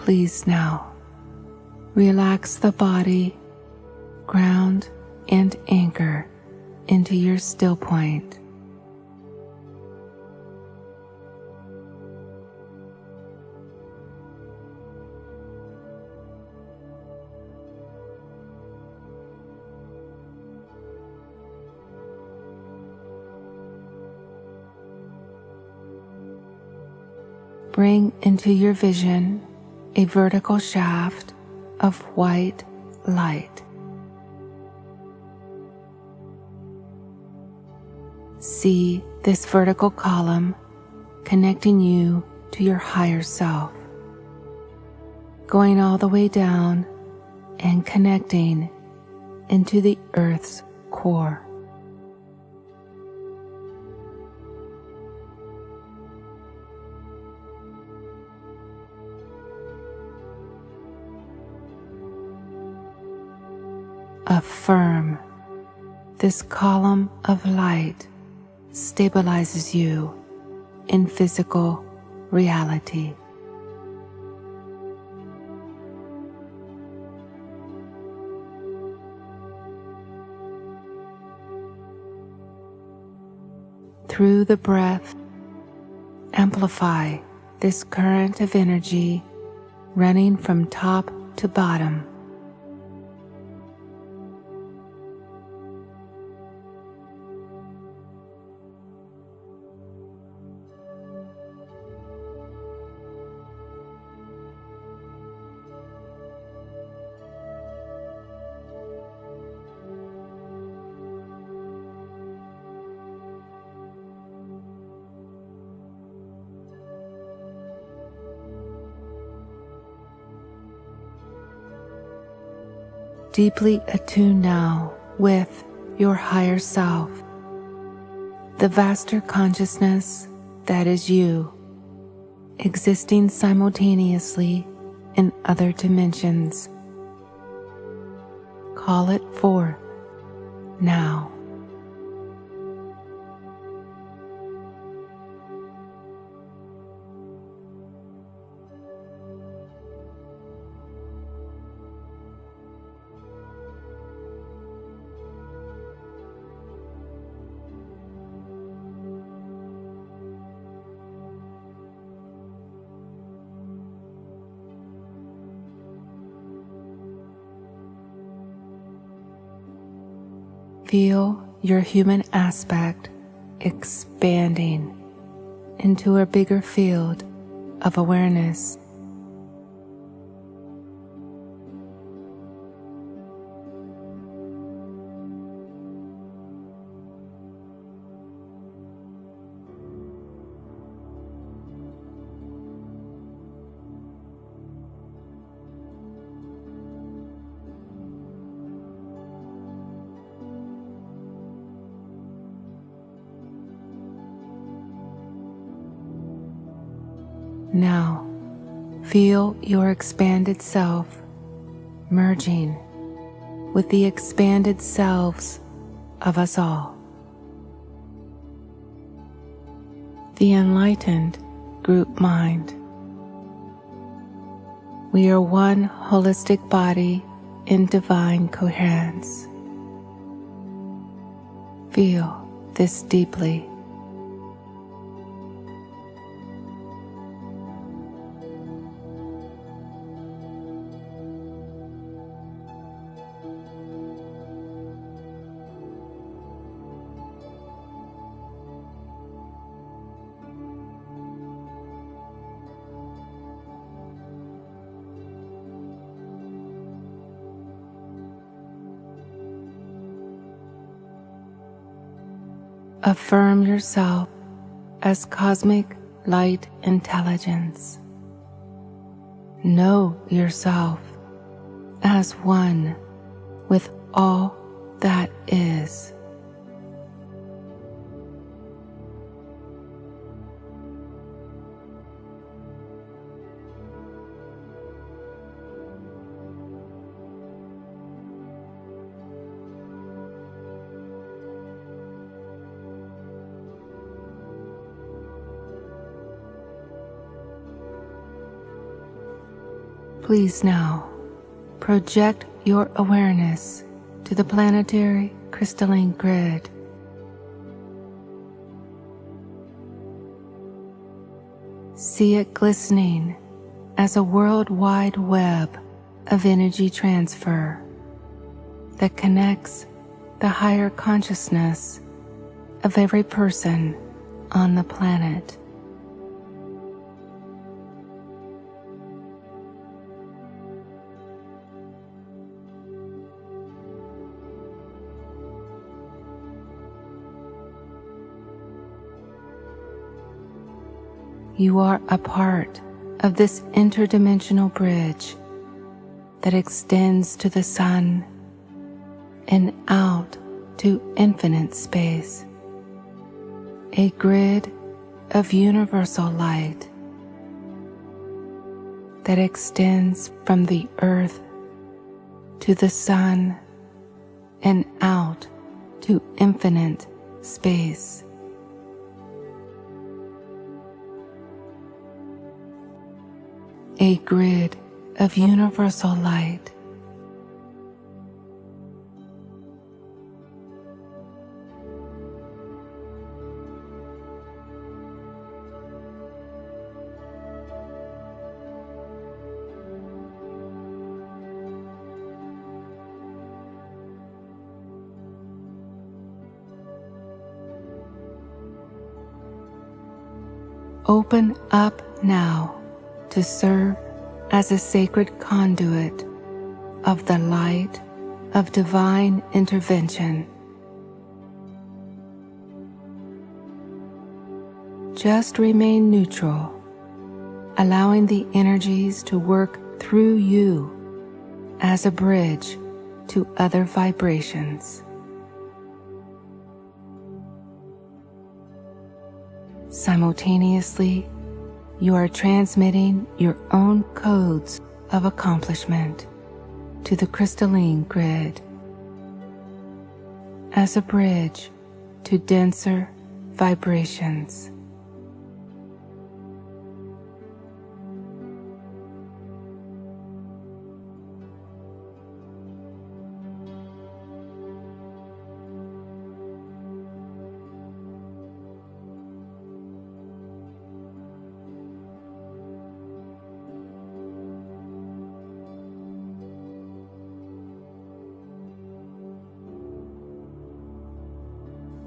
Please now relax the body, ground, and anchor into your still point. Bring into your vision a vertical shaft of white light. See this vertical column connecting you to your higher self, going all the way down and connecting into the earth's core. Affirm this column of light stabilizes you in physical reality. Through the breath, amplify this current of energy running from top to bottom. Deeply attuned now with your higher self, the vaster consciousness that is you, existing simultaneously in other dimensions. Call it forth now. Feel your human aspect expanding into a bigger field of awareness. Now, feel your expanded self merging with the expanded selves of us all. The enlightened group mind. We are one holistic body in divine coherence. Feel this deeply. Affirm yourself as cosmic light intelligence. Know yourself as one with all that is. Please now project your awareness to the planetary crystalline grid. See it glistening as a worldwide web of energy transfer that connects the higher consciousness of every person on the planet. You are a part of this interdimensional bridge that extends to the sun and out to infinite space. A grid of universal light that extends from the earth to the sun and out to infinite space. A grid of universal light. Open up now to serve as a sacred conduit of the light of divine intervention. Just remain neutral, allowing the energies to work through you as a bridge to other vibrations. Simultaneously, you are transmitting your own codes of accomplishment to the crystalline grid as a bridge to denser vibrations.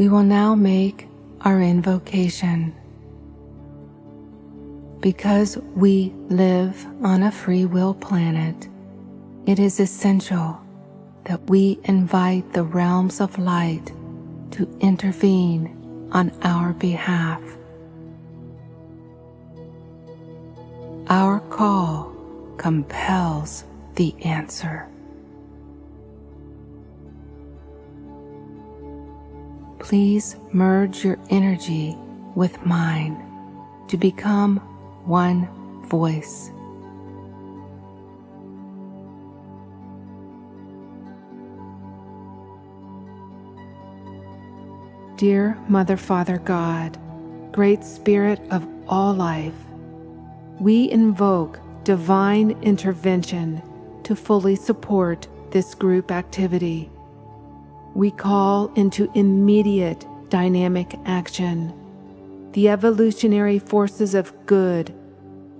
We will now make our invocation. Because we live on a free will planet, it is essential that we invite the realms of light to intervene on our behalf. Our call compels the answer. Please merge your energy with mine to become one voice. Dear Mother, Father, God, Great Spirit of all life, we invoke divine intervention to fully support this group activity we call into immediate dynamic action the evolutionary forces of good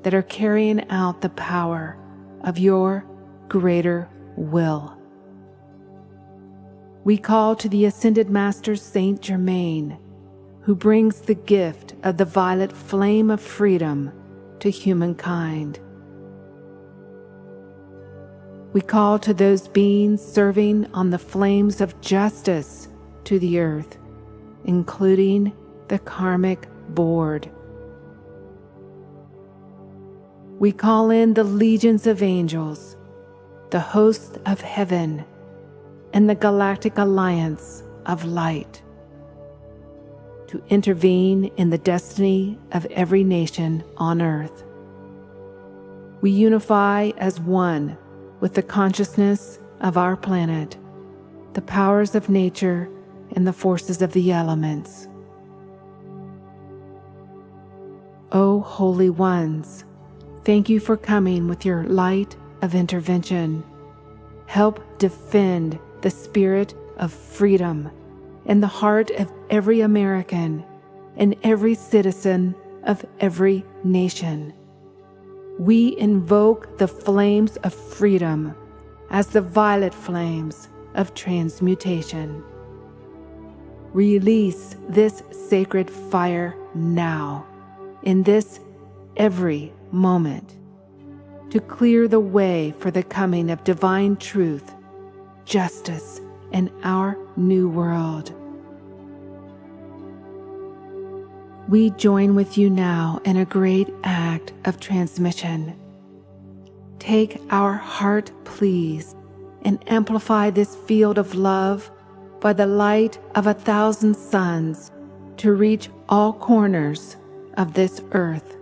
that are carrying out the power of your greater will. We call to the Ascended Master Saint Germain, who brings the gift of the violet flame of freedom to humankind. We call to those beings serving on the flames of justice to the earth, including the karmic board. We call in the legions of angels, the hosts of heaven, and the galactic alliance of light to intervene in the destiny of every nation on earth. We unify as one with the consciousness of our planet, the powers of nature, and the forces of the elements. O holy ones, thank you for coming with your light of intervention. Help defend the spirit of freedom in the heart of every American and every citizen of every nation. We invoke the flames of freedom as the violet flames of transmutation. Release this sacred fire now, in this every moment, to clear the way for the coming of divine truth, justice, and our new world. We join with you now in a great act of transmission. Take our heart, please, and amplify this field of love by the light of a thousand suns to reach all corners of this earth.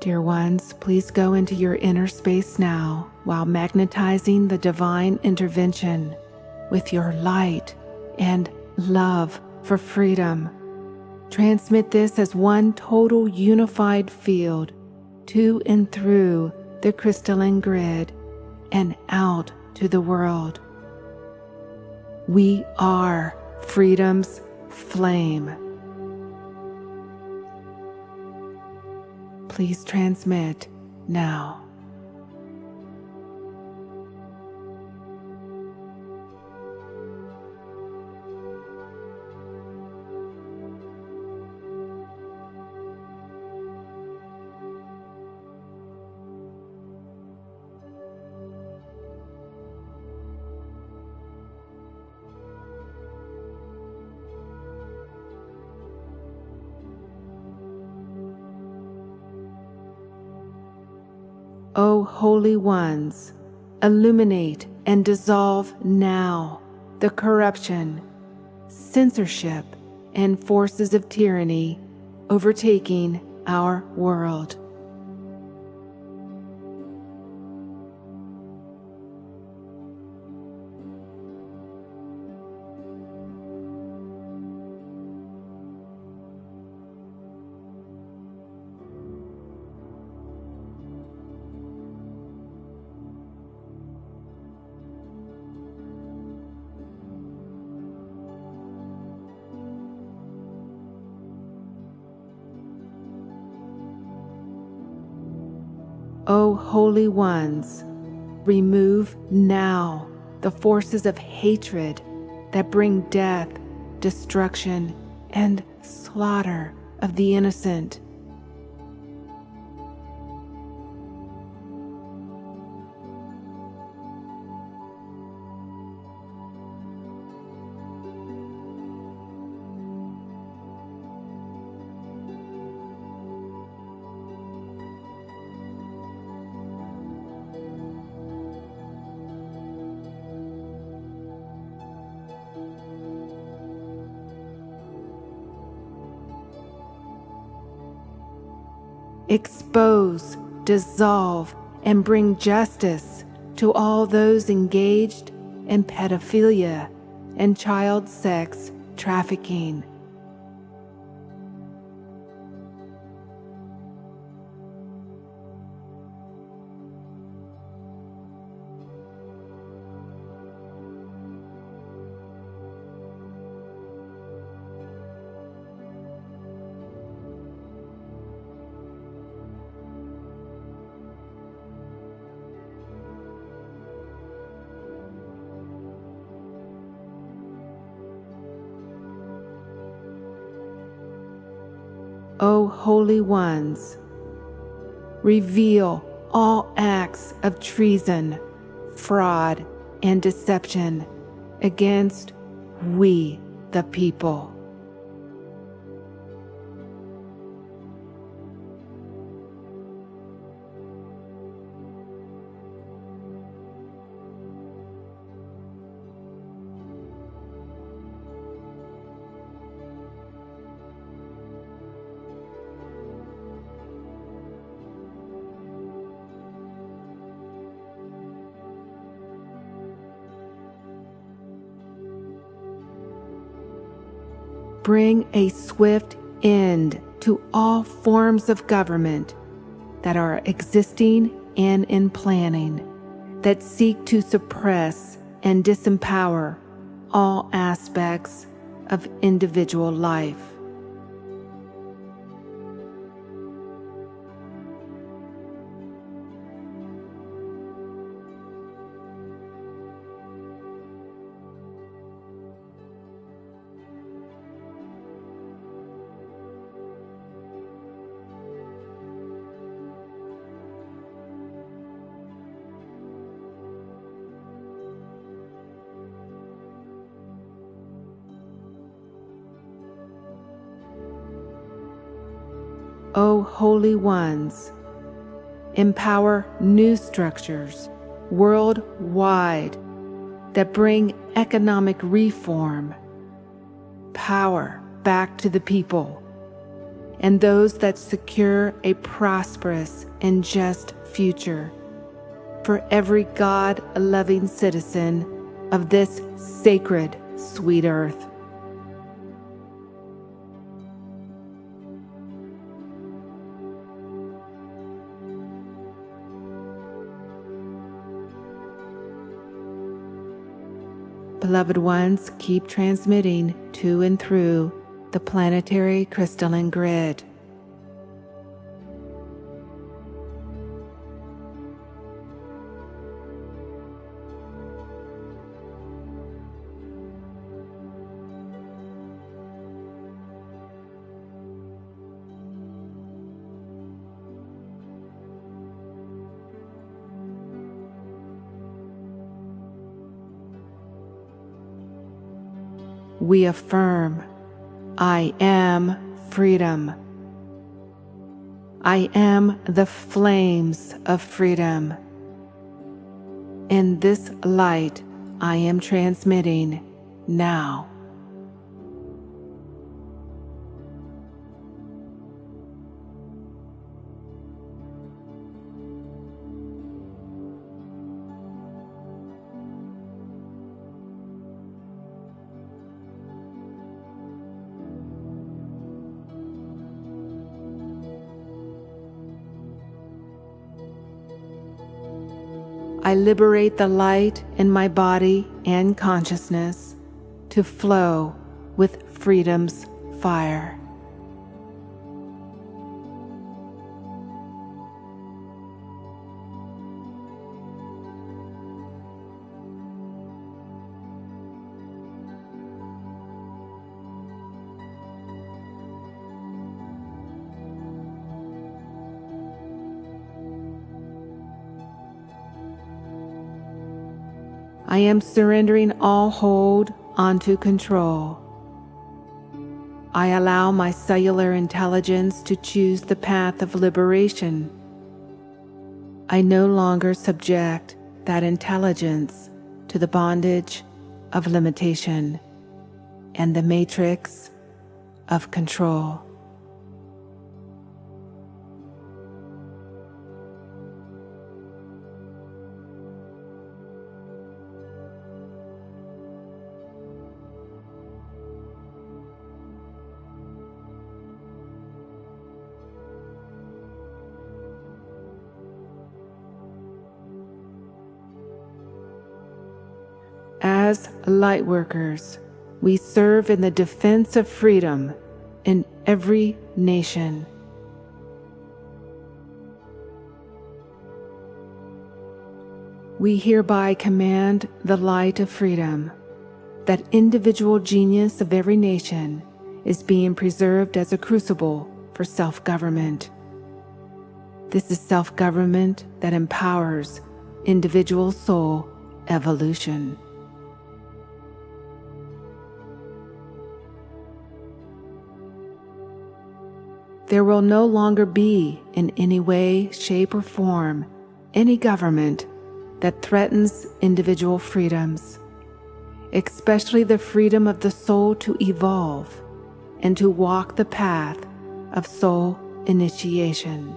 Dear ones, please go into your inner space now while magnetizing the divine intervention with your light and love for freedom. Transmit this as one total unified field to and through the crystalline grid and out to the world. We are freedom's flame. Please transmit now. O holy ones, illuminate and dissolve now the corruption, censorship, and forces of tyranny overtaking our world. O holy ones, remove now the forces of hatred that bring death, destruction, and slaughter of the innocent expose, dissolve, and bring justice to all those engaged in pedophilia and child sex trafficking. Holy ones, reveal all acts of treason, fraud, and deception against we, the people. Bring a swift end to all forms of government that are existing and in planning that seek to suppress and disempower all aspects of individual life. O holy ones, empower new structures worldwide that bring economic reform, power back to the people, and those that secure a prosperous and just future for every God loving citizen of this sacred, sweet earth. Beloved ones, keep transmitting to and through the planetary crystalline grid. We affirm, I am freedom. I am the flames of freedom. In this light, I am transmitting now. I liberate the light in my body and consciousness to flow with freedom's fire. I am surrendering all hold onto control. I allow my cellular intelligence to choose the path of liberation. I no longer subject that intelligence to the bondage of limitation and the matrix of control. As light workers, we serve in the defense of freedom in every nation. We hereby command the light of freedom, that individual genius of every nation is being preserved as a crucible for self government. This is self government that empowers individual soul evolution. There will no longer be, in any way, shape, or form, any government that threatens individual freedoms, especially the freedom of the soul to evolve and to walk the path of soul initiation.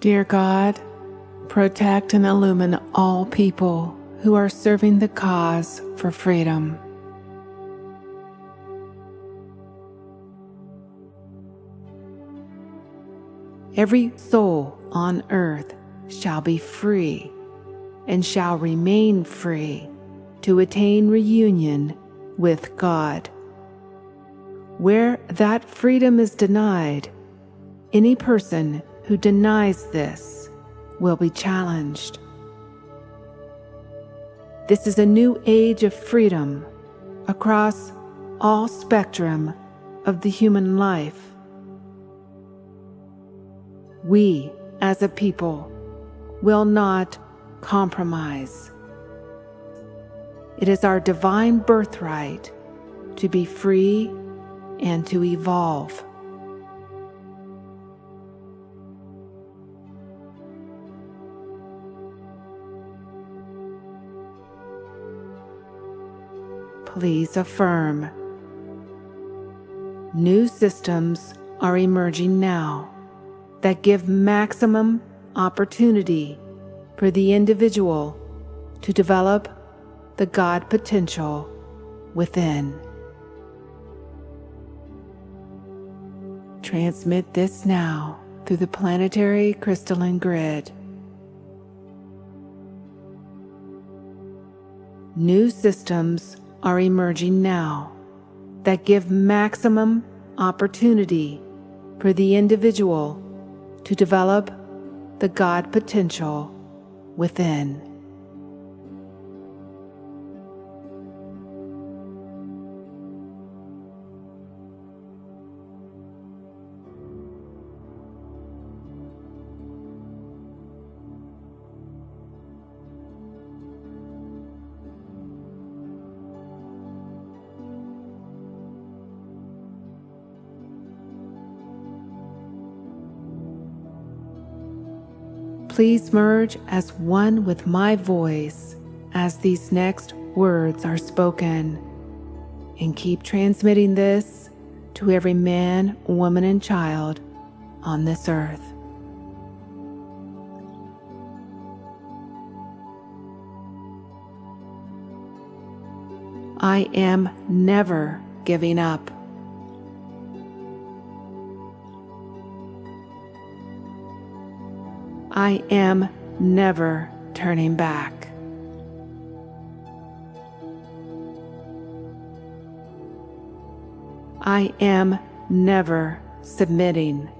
Dear God, protect and illumine all people who are serving the cause for freedom. Every soul on earth shall be free and shall remain free to attain reunion with God. Where that freedom is denied, any person who denies this will be challenged. This is a new age of freedom across all spectrum of the human life. We, as a people, will not compromise. It is our divine birthright to be free and to evolve. Please affirm. New systems are emerging now that give maximum opportunity for the individual to develop the God potential within. Transmit this now through the planetary crystalline grid. New systems are emerging now that give maximum opportunity for the individual to develop the God potential within. Please merge as one with my voice as these next words are spoken, and keep transmitting this to every man, woman, and child on this earth. I am never giving up. I am never turning back. I am never submitting.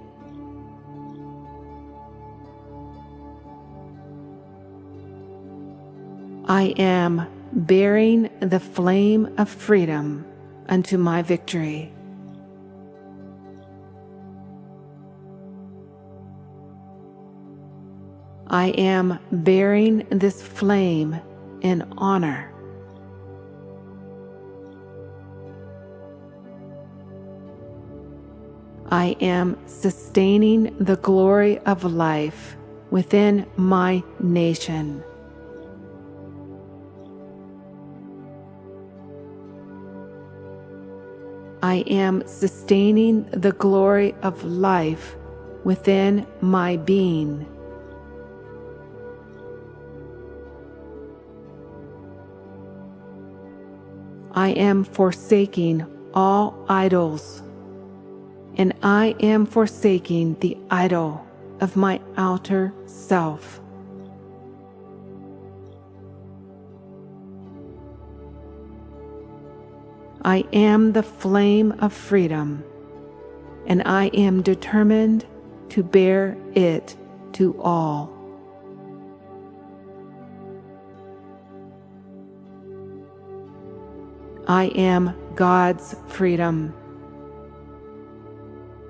I am bearing the flame of freedom unto my victory. I am bearing this flame in honor. I am sustaining the glory of life within my nation. I am sustaining the glory of life within my being. I am forsaking all idols, and I am forsaking the idol of my outer self. I am the flame of freedom, and I am determined to bear it to all. I am God's freedom.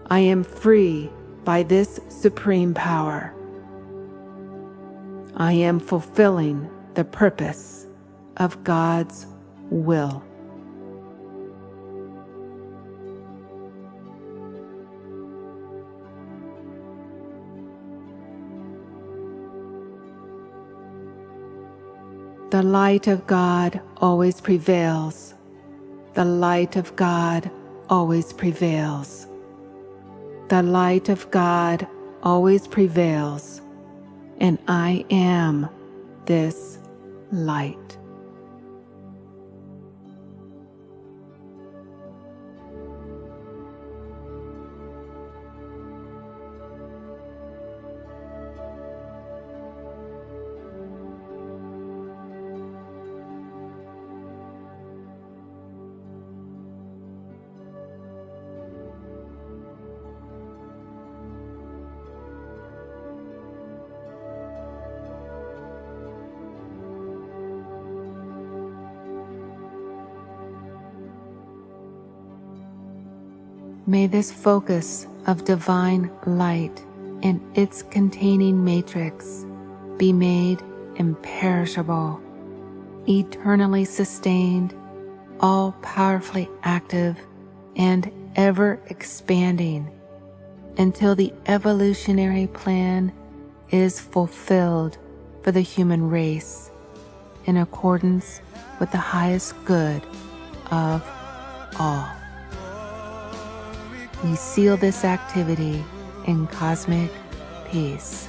I am free by this supreme power. I am fulfilling the purpose of God's will. The light of God always prevails the light of God always prevails. The light of God always prevails, and I am this light. May this focus of divine light and its containing matrix be made imperishable, eternally sustained, all powerfully active, and ever expanding until the evolutionary plan is fulfilled for the human race in accordance with the highest good of all. We seal this activity in cosmic peace.